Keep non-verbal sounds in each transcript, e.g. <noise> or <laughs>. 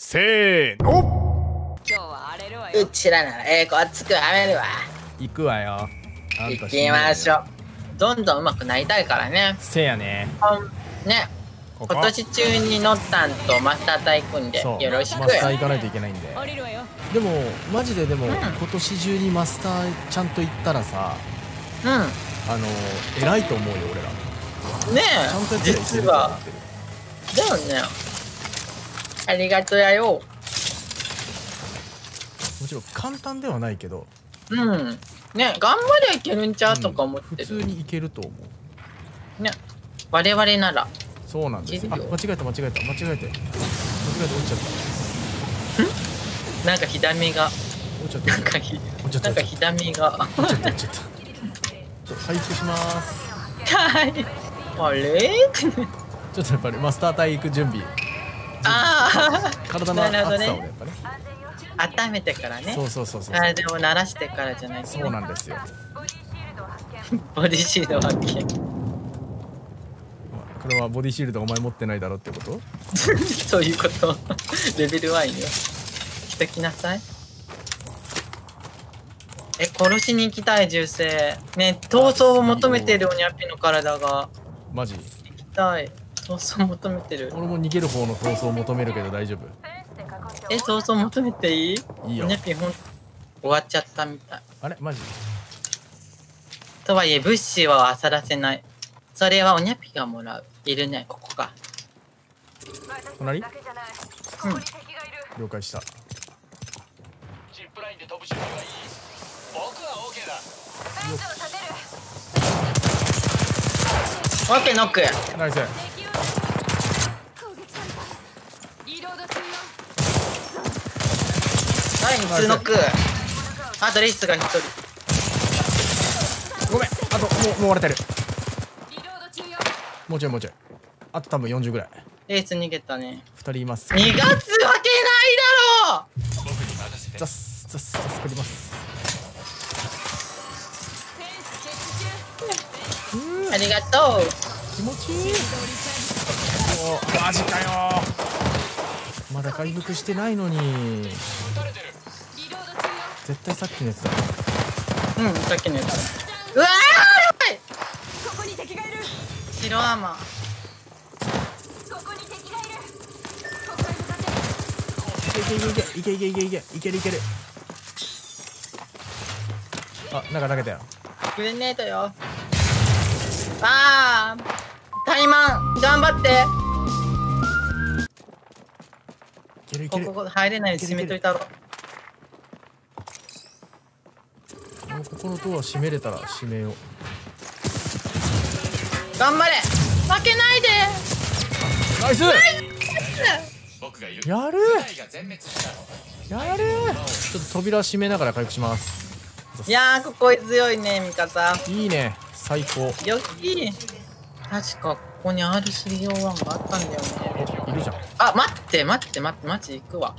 せーの。今日は荒れるわよ。うちらならええ子熱くはめるわ。行くわよ。行きましょう。どんどん上手くなりたいからね。せやね。ね。ここ。今年中にのったんとマスター隊組んでよろしく。マスター行かないといけないんで。降りるわよ。でもマジででも、ん。今年中にマスターちゃんと行ったらさうん。あの偉いと思うよ俺ら。ねちゃんとやってりゃいけえ実はだよねありがとうやよ。もちろん簡単ではないけど。うん。ね頑張りゃいけるんちゃうとか思ってる、普通にいけると思う。ね。我々なら。そうなんです。あ間違えた間違えた。間違えて。間違えて落ちちゃった。なんか火だめが。落ちちゃったなんかひ落ちちゃった。なんか火だめが。落ちちゃった落ちちゃった。回復します。はい。あれ？<laughs> ちょっとやっぱりマスター隊行く準備あ <laughs> 体の熱さをやっぱね。あ温めてからね。そうそうそうそう。体を慣らしてからじゃないと。そうなんですよ。ボディシールド発見。これはボディシールドお前持ってないだろってこと？<laughs> そういうこと。レベル1よ。しときなさい。え殺しに行きたい銃声。ね逃走を求めてるおにゃっぴの体が。マジ？行きたい逃走求めてる。俺も逃げる方の逃走を求めるけど大丈夫？え逃走求めていい？いいよ。おにゃっぴほん終わっちゃったみたい。あれ？マジ？とはいえ物資は漁らせない。それはおにゃっぴがもらう。いるねここが。隣？うん。了解した。ジップラインで飛ぶ準備はいい。僕は OK だ。オッケーノック。ナイスはい2ノックあとレイスが1人。ごめんあともうもう割れてる。もうちょいもうちょい。あと多分40ぐらい。レイス逃げたね。2人います。逃がすわけないだろ！ザスザスザスます。ありがとう。気持ちいい。おマジかよ。まだ回復してないのに。絶対さっきのやつだ。うんさっきのやつだ。うわーやばい！ここに敵がいる。白アーマー。いけいけいけいけいけいけいけるいける。あなんか投げたよ。グレネードよ。ああマン。頑張って。けるいける。もここ入れないように閉めといたろ。うここのドア閉めれたら閉めよう。頑張れ。負けないで。ナイス。やる。やる。ちょっと扉閉めながら回復します。いやーここ強いね味方。いいね。最高。よき確かここに R301 があったんだよね。いるじゃん。あ待って待って待ってマジ行くわ。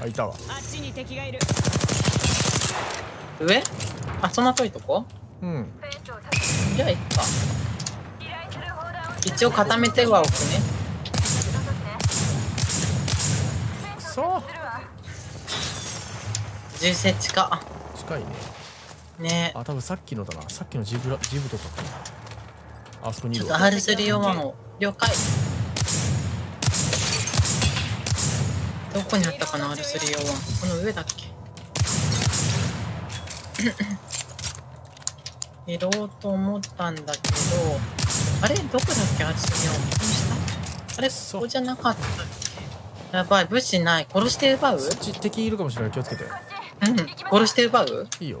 あいたわあっちに敵がいる。上？あそんな遠いとこ？うん。じゃあ行くか。一応固めては置くね。くそ重設置か。近いね。ね。あ多分さっきのだな。さっきのジブラジブとかかなあそこにいちょっとるわ R301 を了解。どこにあったかな R301 この上だっけ？<coughs> やろうと思ったんだけどあれ？どこだっけ？R301 ここにした？あれ？ここじゃなかったっけ？やばい。物資ない。殺して奪う？敵いるかもしれない。気をつけて。うん。殺して奪う？いいよ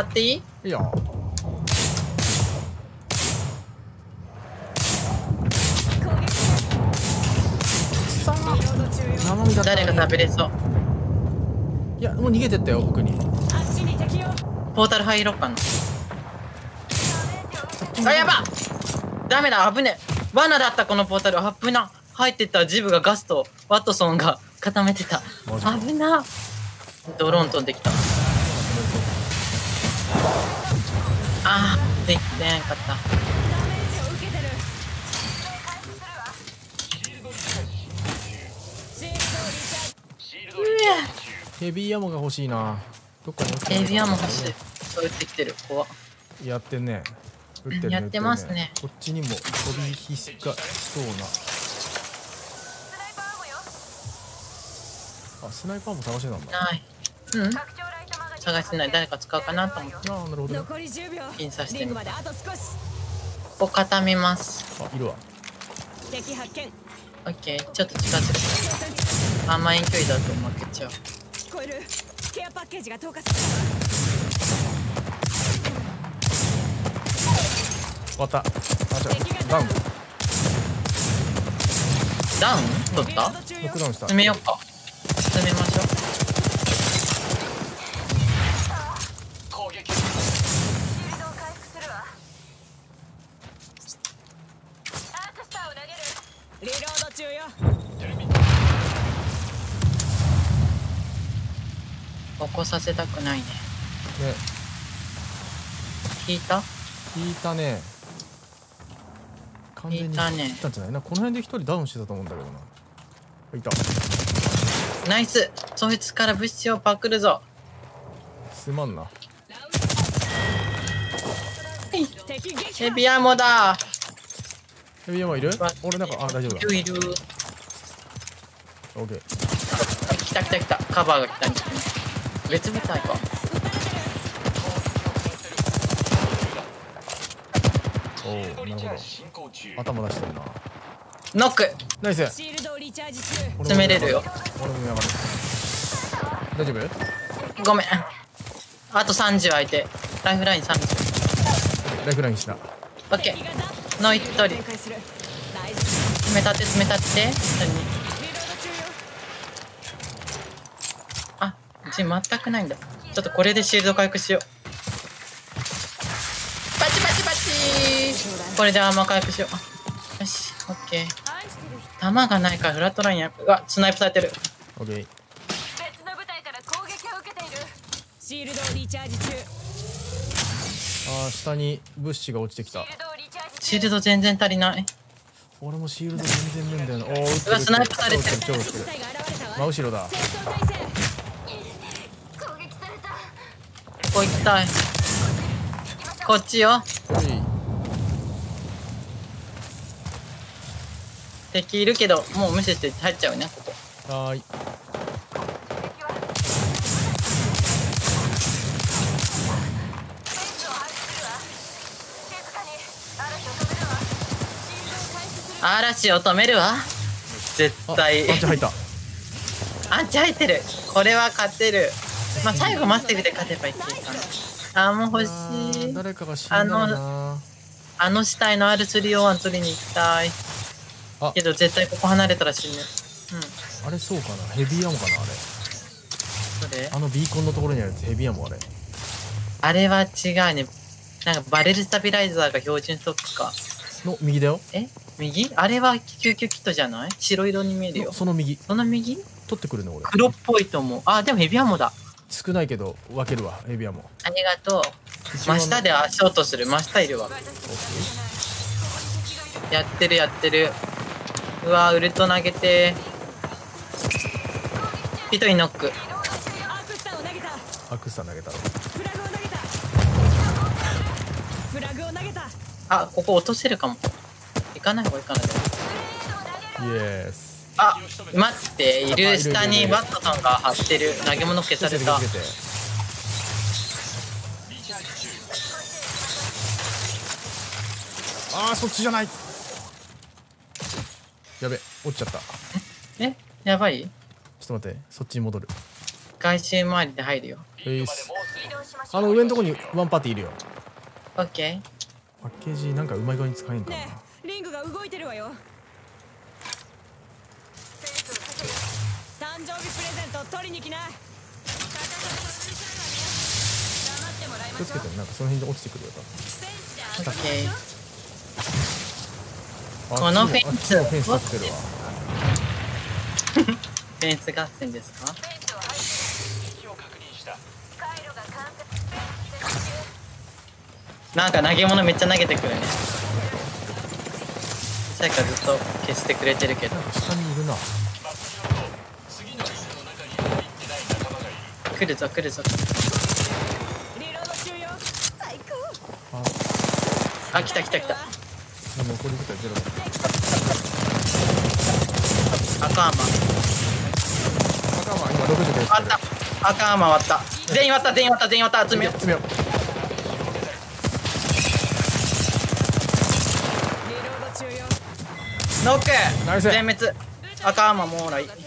っていい？いいよ誰が食べれそう？いやもう逃げてったよ奥に。ポータル入ろうかな。あやばダメだ危ねえ。罠だったこのポータル。危な。入ってったジブがガスとワットソンが固めてた。危な。ドローン飛んできたあー、できなかった。ヘビーヤモが欲しいな。どっかに落てヘビーヤモ欲しい。そうってきてる。怖やってね。ってやってますね。こっちにも飛び火しかそうな。あスナイパーも探してたんだない、うん、拡探してない。誰か使うかなと思って。ああなるほどね。残り10秒。ピン刺してリングまであと少し。ここ固めます。あいるわ。敵発見。オッケー。ちょっと近づく。あんま遠距離だと負けちゃう。聞こえる。ケアパッケージが投下され終わった。あじゃあダウン。ダウン。取った？リロード中よ。ノックダウンした。進めようか。進めまし起こさせたくないね。ね。聞いた？引いたね。完全に引いたんじゃないな？この辺で一人ダウンしてたと思うんだけどな。いた。ナイス。そいつから物資をパクるぞ。すまんな。ヘビアモだ。ヘビーアモいる？俺なんかあ大丈夫だ。いるいる。オッケー。あ来た来た来た。カバーが来た。別部隊か。おおなるほど頭出してるなノックナイス詰めれるよ。俺も上がる大丈夫？ごめん。あと30相手。ライフライン30。ライフラインしたオッケー。の一人。詰めたって詰めたって。リロード中よあ、うち全くないんだ。ちょっとこれでシールド回復しよう。パチパチパチこれでアーマー回復しよう。よし、オッケー。弾がないからフラットラインや。うわ、スナイプされてる。オッケー別の部隊から攻撃を受けているシールドをリチャージ中あー下に物資が落ちてきたシールド全然足りない。俺もシールド全然ねえんだよなおおうわスナイプされてる超撃ってる部隊が現れたわ真後ろだ戦闘態勢攻撃されたここ行きたい。こっちよ。はい敵いるけど、もう無視して入っちゃうね、ここ。はーい嵐を止めるわ。絶あ対パンチ入ったアンチ入ってる。これは勝てる。まあ、最後マスティフで勝てばいいかな。あー、もう欲しい。誰かが死んだらなあの死体の R301 取りに行きたい。あけど絶対ここ離れたら死ぬ。うん。あれそうかなヘビーアモかなあれそれ？あのビーコンのところにあるやつヘビーアモあれあれは違うね。なんかバレルスタビライザーが標準ストックか。の右だよえ？右？あれは救急キットじゃない？白色に見えるよの。その右その右？取ってくるね俺黒っぽいと思う。あ、でもヘビアモだ。少ないけど分けるわヘビーアモありがとう。真下で足音する。真下いるわ。やってるやってる。うわウルト投げて。一人ノック。アークスタ投げたアクスタ投げたろフラグを投げたフラグを投げたあ、ここ落とせるかも。行かない方がいいかな。イエスあ、待って、いる下にバットさんが張ってる。投げ物消された。あーそっちじゃない。やべ落ちちゃった。ちょえやばい？っと待ってそっちに戻る。外周周りで入るよ。あの上のとこにワンパーティーいるよ。オッケパッケージなんかうまい具合に使えんかな、ねえリングが動いてるわよ誕生日プレゼント取りに来な。い気をつけてなんかその辺で落ちてくるよー。オッケー。多分このフェンスフェンス立ってるわ。<laughs> フェンス合戦ですか？なんか投げ物めっちゃ投げてくるね。さやかずっと消してくれてるけど。下にいるな来るぞ来るぞ。リロード中よ最高ああ来た来た来た。残り部隊ゼロだ赤アーマー。赤は今60です割った。赤アーマー割った。全員割った全員割った全員割った。集めよう。詰めようノック全滅。赤アーマーもうらい。ああれか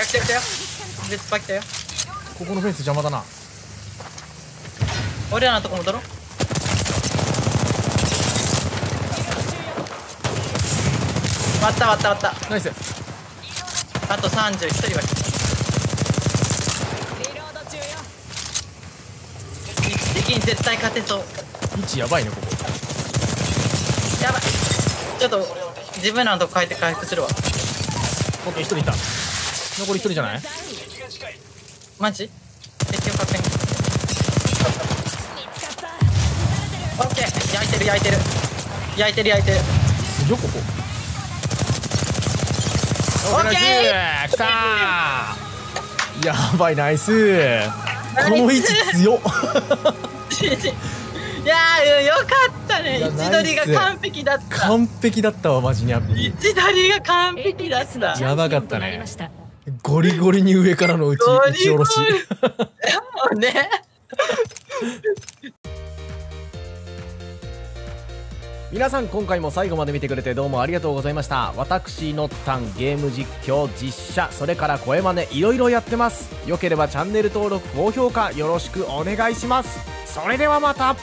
あ来た来たよ別パ来たよ。ここのフェンス邪魔だな。俺らのとこ戻ろう。割った割った割った。ナイス。あと31人は敵に絶対勝てそう。位置やばいねここ。やばい。ちょっと自分らのとこ変えて回復するわ。オッケー一人いた。残り一人じゃない？マジ？敵を勝手に。見つかったオッケー。焼いてる焼いてる。焼いてる焼いてる。強っここ。オッケー。ナイス来たー。やばいナイス。この位置強っ。<laughs> いやーよかったね。位置取りが完璧だった。完璧だったわマジに。位置取りが完璧だった。やばかったねゴリゴリに上からの打ち打ち下ろし。もうね。<laughs> 皆さん今回も最後まで見てくれてどうもありがとうございました。私のったんゲーム実況実写それから声真似いろいろやってます。よければチャンネル登録高評価よろしくお願いします。それではまた